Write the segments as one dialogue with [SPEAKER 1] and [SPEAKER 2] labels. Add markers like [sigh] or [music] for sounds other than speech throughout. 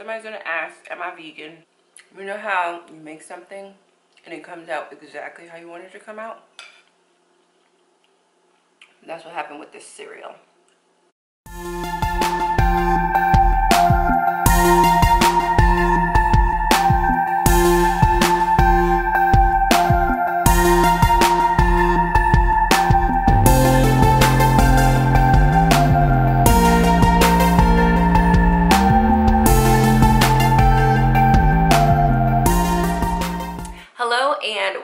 [SPEAKER 1] Somebody's gonna ask, am I vegan? You know how you make something and it comes out exactly how you want it to come out? That's what happened with this cereal.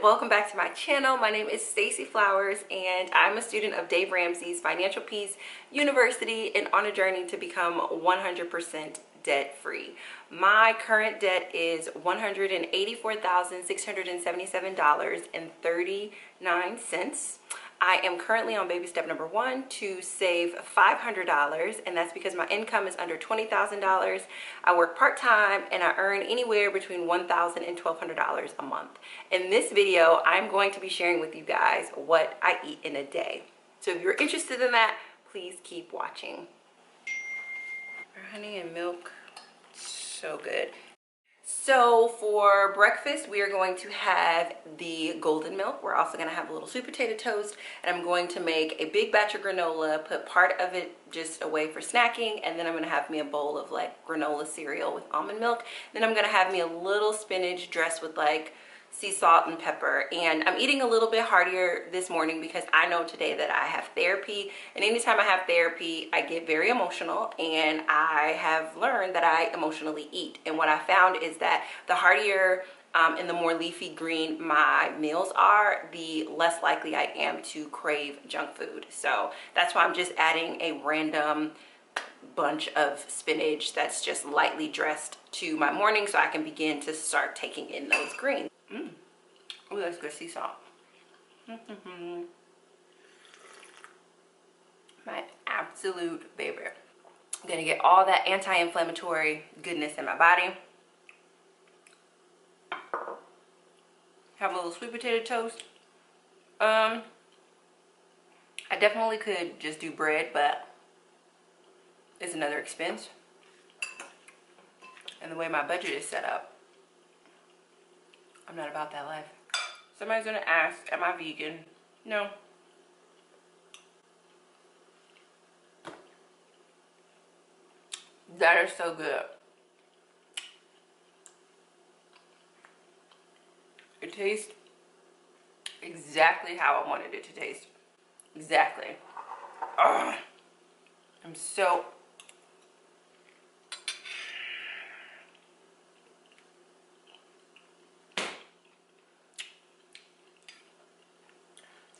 [SPEAKER 1] Welcome back to my channel. My name is Stacey Flowers and I'm a student of Dave Ramsey's Financial Peace University and on a journey to become 100% debt free. My current debt is $184,677.39. I am currently on baby step number one to save $500 and that's because my income is under $20,000. I work part-time and I earn anywhere between $1,000 and $1,200 a month. In this video, I'm going to be sharing with you guys what I eat in a day. So if you're interested in that, please keep watching. Our honey and milk, so good. So for breakfast, we are going to have the golden milk. We're also gonna have a little sweet potato toast and I'm going to make a big batch of granola, put part of it just away for snacking and then I'm gonna have me a bowl of like granola cereal with almond milk. Then I'm gonna have me a little spinach dressed with like sea salt and pepper and I'm eating a little bit heartier this morning because I know today that I have therapy and anytime I have therapy I get very emotional and I have learned that I emotionally eat and what I found is that the heartier um, and the more leafy green my meals are, the less likely I am to crave junk food. So that's why I'm just adding a random bunch of spinach that's just lightly dressed to my morning so I can begin to start taking in those greens. Mm. Oh, that's good sea salt. my absolute favorite. I'm gonna get all that anti-inflammatory goodness in my body. Have a little sweet potato toast. Um, I definitely could just do bread, but it's another expense. And the way my budget is set up, I'm not about that life. Somebody's gonna ask, am I vegan? No. That is so good. It tastes exactly how I wanted it to taste. Exactly. Ugh. I'm so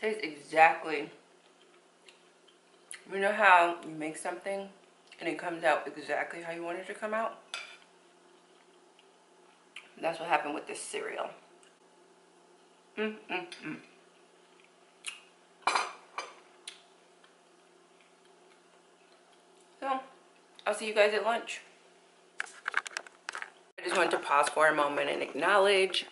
[SPEAKER 1] tastes exactly. You know how you make something and it comes out exactly how you want it to come out? That's what happened with this cereal. Mm, mm, mm. so i'll see you guys at lunch. I just wanted to pause for a moment and acknowledge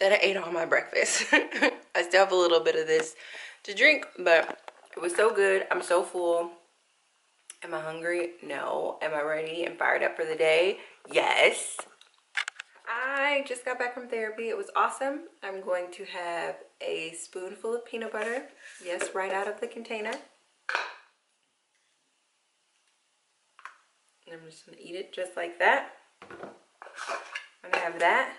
[SPEAKER 1] that I ate all my breakfast. [laughs] I still have a little bit of this to drink, but it was so good. I'm so full. Am I hungry? No. Am I ready and fired up for the day? Yes. I just got back from therapy. It was awesome. I'm going to have a spoonful of peanut butter. Yes, right out of the container. And I'm just gonna eat it just like that. I'm gonna have that.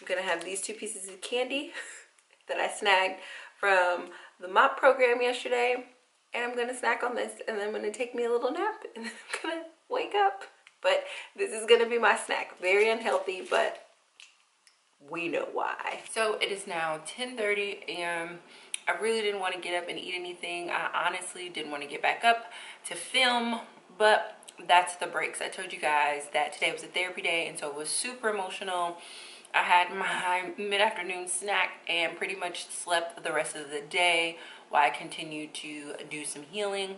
[SPEAKER 1] I'm gonna have these two pieces of candy [laughs] that I snagged from the MOP program yesterday. And I'm gonna snack on this and then I'm gonna take me a little nap [laughs] and then I'm gonna wake up. But this is gonna be my snack. Very unhealthy, but we know why. So it is now 10.30 a.m. I really didn't want to get up and eat anything. I honestly didn't want to get back up to film, but that's the breaks. I told you guys that today was a therapy day and so it was super emotional I had my mid-afternoon snack and pretty much slept the rest of the day while I continued to do some healing.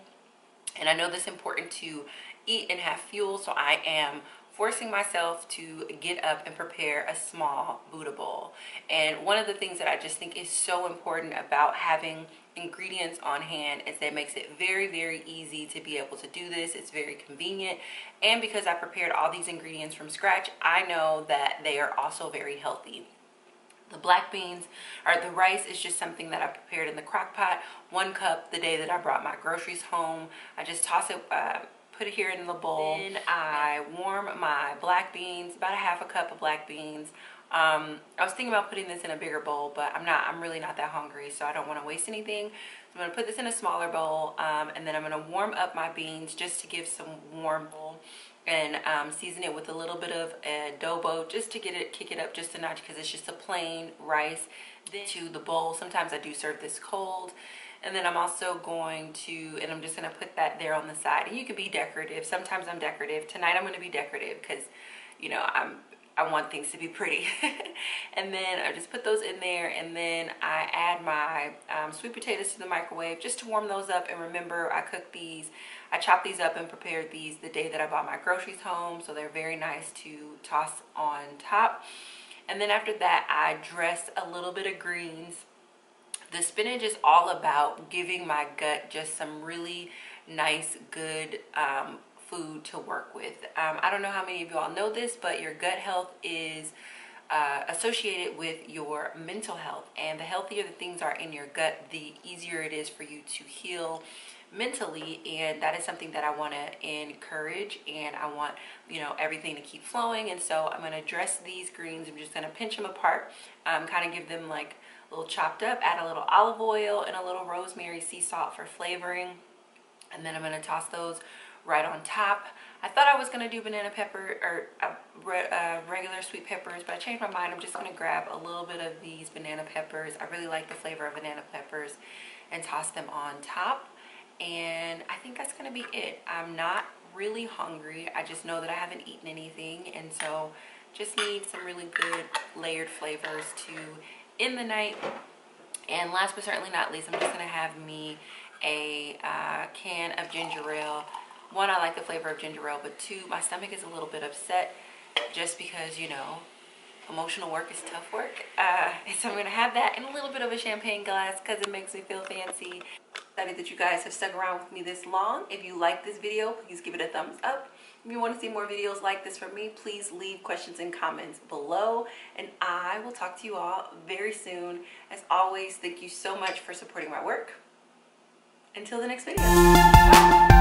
[SPEAKER 1] And I know this important to eat and have fuel, so I am forcing myself to get up and prepare a small Buddha bowl. And one of the things that I just think is so important about having ingredients on hand is that makes it very very easy to be able to do this. It's very convenient. And because I prepared all these ingredients from scratch I know that they are also very healthy. The black beans or the rice is just something that I prepared in the crock pot one cup the day that I brought my groceries home. I just toss it uh, put it here in the bowl. Then I warm my black beans about a half a cup of black beans um, I was thinking about putting this in a bigger bowl, but I'm not, I'm really not that hungry, so I don't want to waste anything. So I'm going to put this in a smaller bowl, um, and then I'm going to warm up my beans just to give some warm bowl and um, season it with a little bit of adobo just to get it, kick it up just a notch because it's just a plain rice. Then to the bowl, sometimes I do serve this cold. And then I'm also going to, and I'm just going to put that there on the side. And you can be decorative. Sometimes I'm decorative. Tonight I'm going to be decorative because, you know, I'm I want things to be pretty. [laughs] and then I just put those in there and then I add my um, sweet potatoes to the microwave just to warm those up. And remember, I cooked these, I chopped these up and prepared these the day that I bought my groceries home. So they're very nice to toss on top. And then after that, I dressed a little bit of greens. The spinach is all about giving my gut just some really nice, good um, food to work with. Um, I don't know how many of you all know this, but your gut health is uh, associated with your mental health. And the healthier the things are in your gut, the easier it is for you to heal mentally. And that is something that I want to encourage. And I want you know everything to keep flowing. And so I'm going to dress these greens. I'm just going to pinch them apart. Um, kind of give them like a little chopped up. Add a little olive oil and a little rosemary sea salt for flavoring. And then I'm going to toss those right on top. I thought I was going to do banana pepper or uh, re uh, regular sweet peppers, but I changed my mind. I'm just going to grab a little bit of these banana peppers. I really like the flavor of banana peppers and toss them on top. And I think that's going to be it. I'm not really hungry. I just know that I haven't eaten anything. And so just need some really good layered flavors to end the night. And last but certainly not least, I'm just going to have me a uh, can of ginger ale one, I like the flavor of ginger ale, but two, my stomach is a little bit upset just because, you know, emotional work is tough work. Uh, [laughs] so I'm to have that in a little bit of a champagne glass because it makes me feel fancy. Excited that you guys have stuck around with me this long. If you like this video, please give it a thumbs up. If you want to see more videos like this from me, please leave questions and comments below. And I will talk to you all very soon. As always, thank you so much for supporting my work. Until the next video. Bye.